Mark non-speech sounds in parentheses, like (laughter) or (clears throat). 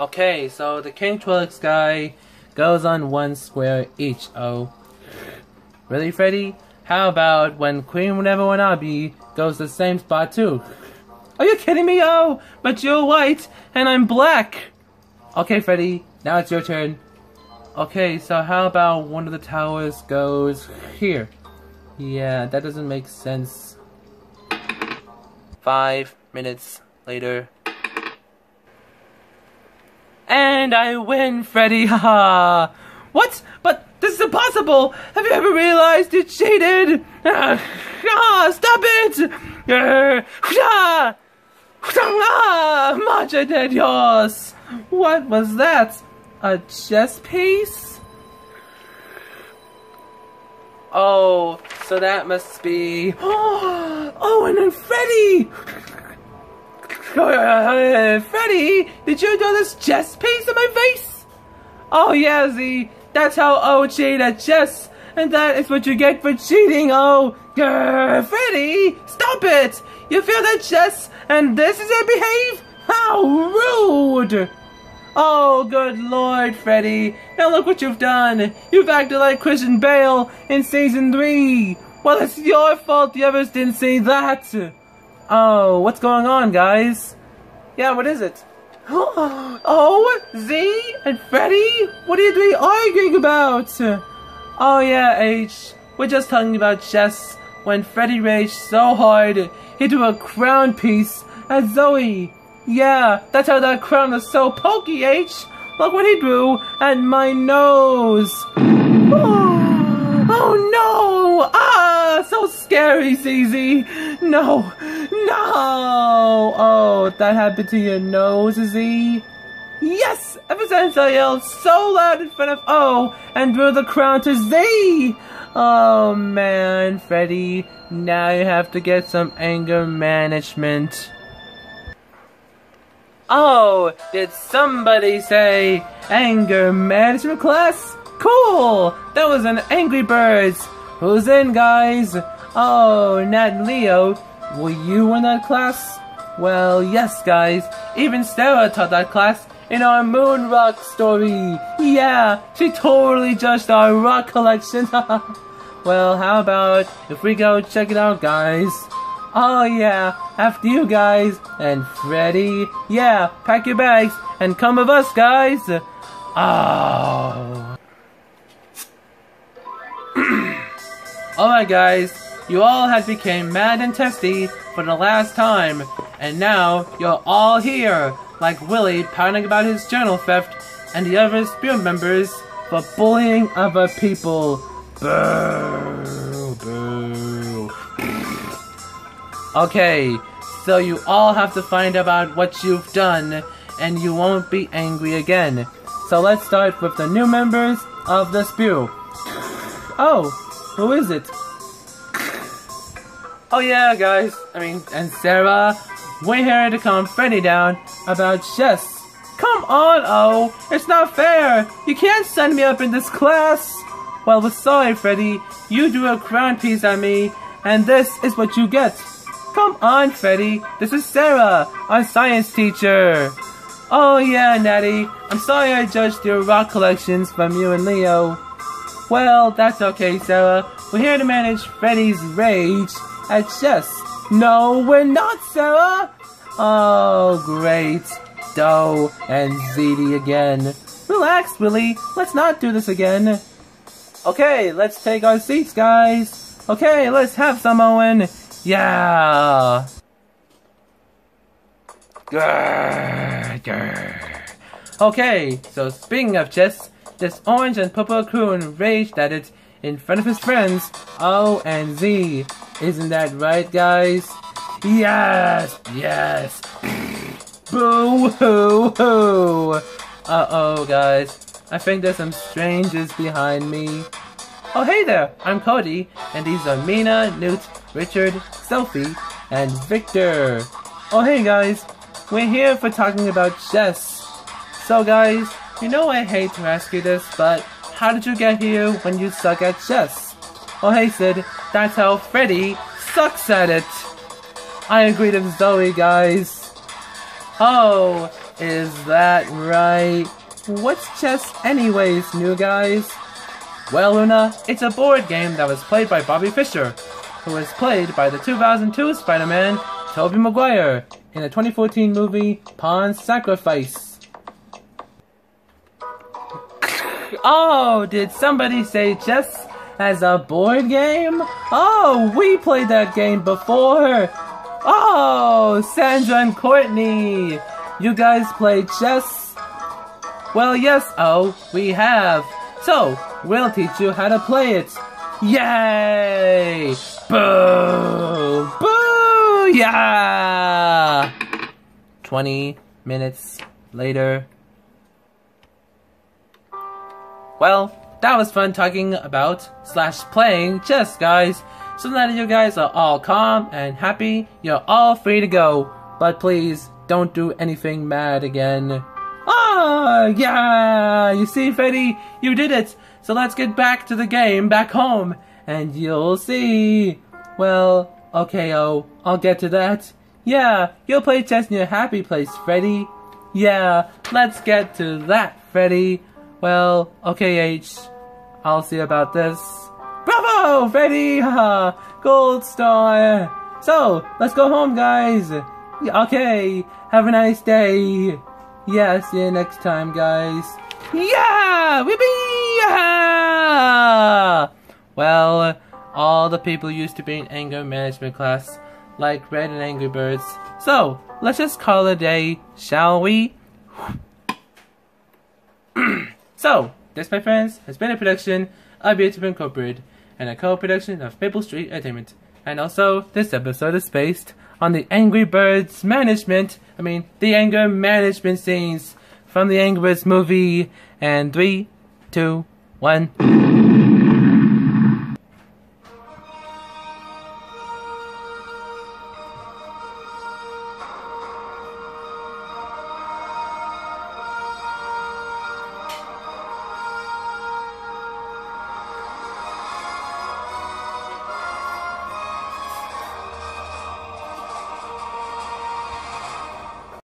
Okay, so the King Trollocs guy goes on one square each. Oh. Really, Freddy? How about when Queen Never Wannabe goes the same spot too? Are you kidding me? Oh, but you're white and I'm black. Okay, Freddy, now it's your turn. Okay, so how about one of the towers goes here? Yeah, that doesn't make sense. Five minutes later. And I win, Freddy, (laughs) haha! what? But this is impossible! Have you ever realized it's shaded? (laughs) Ah, stop it! (laughs) Ah, Madre de Dios! What was that? A chess piece? Oh, so that must be... (gasps) Oh, and then Freddy! Uh, uh, Freddy, did you do this chess piece in my face? Oh yeah, Z, that's how O cheat at chess, and that is what you get for cheating, oh! Grr, Freddy, stop it! You feel that chess, and this is how behave? How rude! Oh, good lord, Freddy. Now look what you've done. You've acted like Christian Bale in season 3. Well, it's your fault the others didn't see that. Oh, what's going on, guys? Yeah, what is it? (gasps) Oh, Z and Freddy? What are you doing arguing about? Oh yeah, H. We're just talking about chess when Freddy raged so hard he threw a crown piece at Zoe. Yeah, that's how that crown is so pokey, H. Look what he drew at my nose. Oh, (gasps) oh no! Ah, so scary, ZZ. No, no. Oh, that happened to your nose, Z. Yes! Ever since I yelled so loud in front of O and drew the crown to Z! Oh man, Freddy, now you have to get some anger management. Oh, did somebody say anger management class? Cool! That was an Angry Birds. Who's in, guys? Oh, Nat and Leo. Were you in that class? Well, yes, guys. Even Sarah taught that class in our moon rock story. Yeah, she totally judged our rock collection. (laughs) well, how about if we go check it out, guys? Oh yeah, after you guys, and Freddy, yeah, pack your bags and come with us guys. Ah. (clears throat) Oh. Alright guys, you all have became mad and testy for the last time, and now you're all here, like Willie pouting about his journal theft, and the other Spear members for bullying other people. Boo, boo. Okay, so you all have to find about what you've done, and you won't be angry again. So let's start with the new members of the Spew. Oh, who is it? Oh yeah, guys, I mean, and Sarah, we're here to calm Freddy down about chess. Come on, oh, it's not fair. You can't send me up in this class. Well, we're sorry, Freddy. You drew a crown piece on me, and this is what you get. Come on, Freddy. This is Sarah, our science teacher. Oh yeah, Natty. I'm sorry I judged your rock collections from you and Leo. Well, that's okay, Sarah. We're here to manage Freddy's rage at chess. No, we're not, Sarah. Oh, great. Doe and ZD again. Relax, Willie. Let's not do this again. Okay, let's take our seats, guys. Okay, let's have some, Owen. Yeah! Grr, grr. Okay, so speaking of chess, this orange and purple coon raged at it in front of his friends, O and Z. Isn't that right, guys? Yes! Yes! (clears throat) Boo hoo hoo! Uh oh, guys. I think there's some strangers behind me. Oh hey there, I'm Cody, and these are Meena, Newt, Richard, Sophie, and Victor. Oh hey guys, we're here for talking about chess. So guys, you know I hate to ask you this, but how did you get here when you suck at chess? Oh hey Sid, that's how Freddy sucks at it. I agreed with Zoe guys. Oh, Is that right? What's chess anyways, new guys? Well, Luna, it's a board game that was played by Bobby Fischer, who was played by the 2002 Spider-Man, Tobey Maguire, in the 2014 movie Pawn Sacrifice. (laughs) Oh, did somebody say chess as a board game? Oh, we played that game before. Oh, Sandra and Courtney, you guys play chess? Well, yes, oh, we have. So, we'll teach you how to play it. Yay! Boo! Boo! Yeah! 20 minutes later. Well, that was fun talking about slash playing chess, guys. So now that you guys are all calm and happy, you're all free to go. But please, don't do anything mad again. Ah, yeah! You see, Freddy, you did it! So let's get back to the game back home, and you'll see. Well, okay, oh, I'll get to that. Yeah, you'll play chess in your happy place, Freddy. Yeah, let's get to that, Freddy. Well, okay, H. I'll see about this. Bravo, Freddy! Haha, gold star. So, let's go home, guys. Okay, have a nice day. Yeah, see you next time, guys. Yeah! Whippy! Yeah! Well, all the people used to be in anger management class, like Red and Angry Birds. So, let's just call it a day, shall we? (clears throat) so, this, my friends, has been a production of YouTube Incorporated and a co-production of Maple Street Entertainment. And also, this episode is based on the Angry Birds management, I mean, the anger management scenes from the Angry Birds movie. And three, two, one.